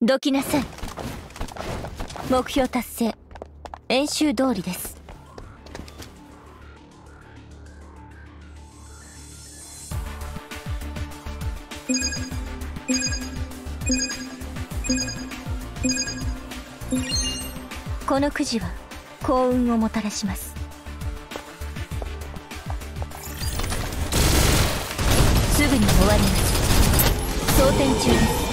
どきなさい。目標達成。演習通りです。このくじは幸運をもたらします。すぐに終わります。装填中です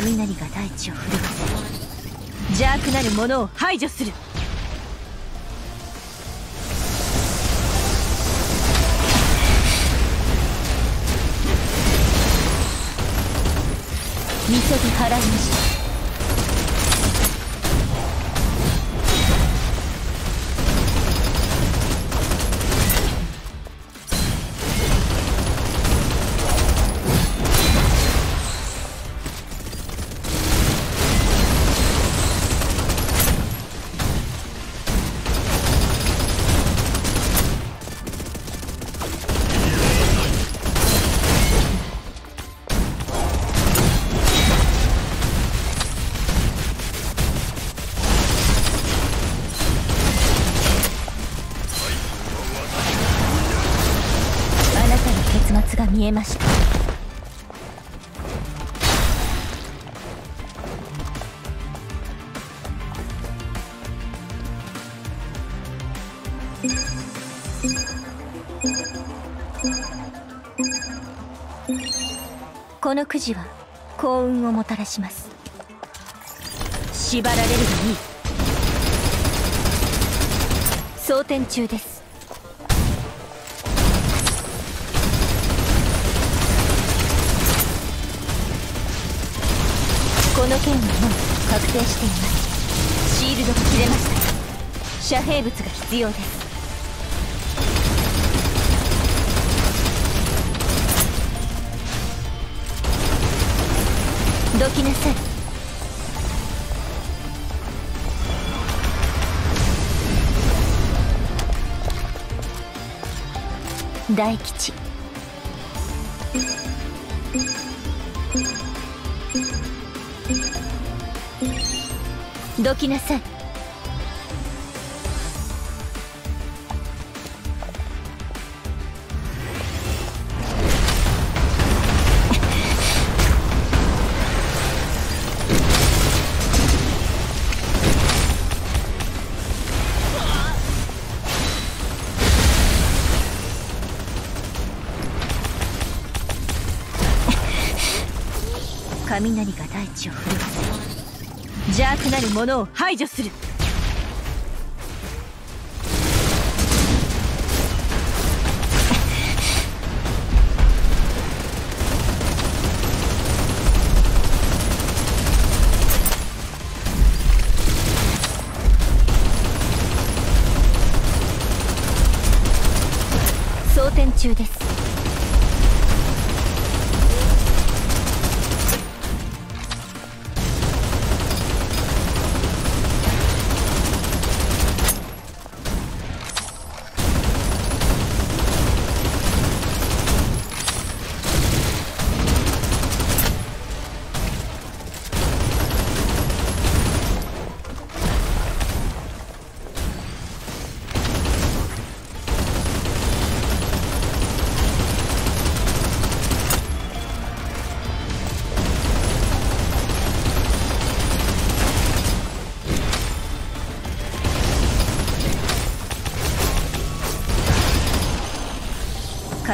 雷が大地を震わせ邪悪なる者を排除する。みそぎ払いました見えました。このくじは幸運をもたらします。縛られるがいい装填中です。この件はもう確定していますシールドが切れました遮蔽物が必要ですどきなさい大吉どきなさい。雷が大地を震わせ邪悪なるものを排除する。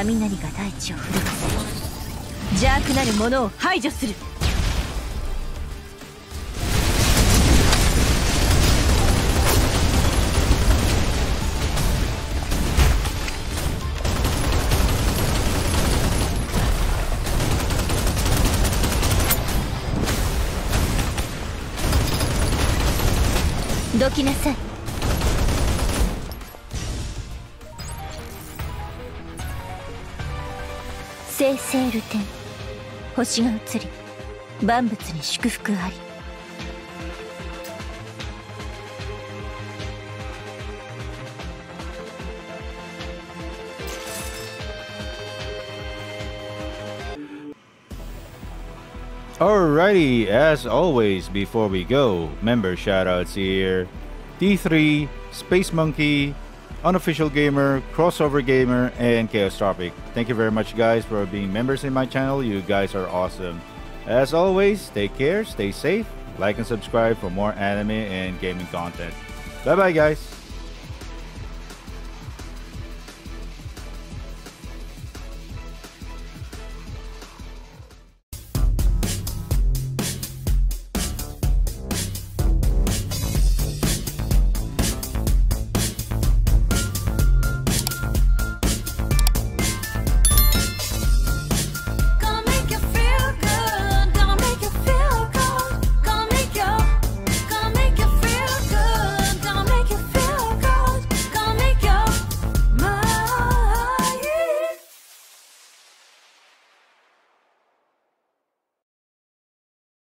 雷が大地を震わせ邪悪なる者を排除する。どきなさい。聖セール天星が移り万物に祝福あり Alrighty, as always, before we go, member shoutouts here. D3, Space Monkey, Unofficial Gamer, Crossover Gamer, and Chaos Topic. Thank you very much, guys, for being members in my channel. You guys are awesome. As always, take care, stay safe, like and subscribe for more anime and gaming content. Bye bye, guys.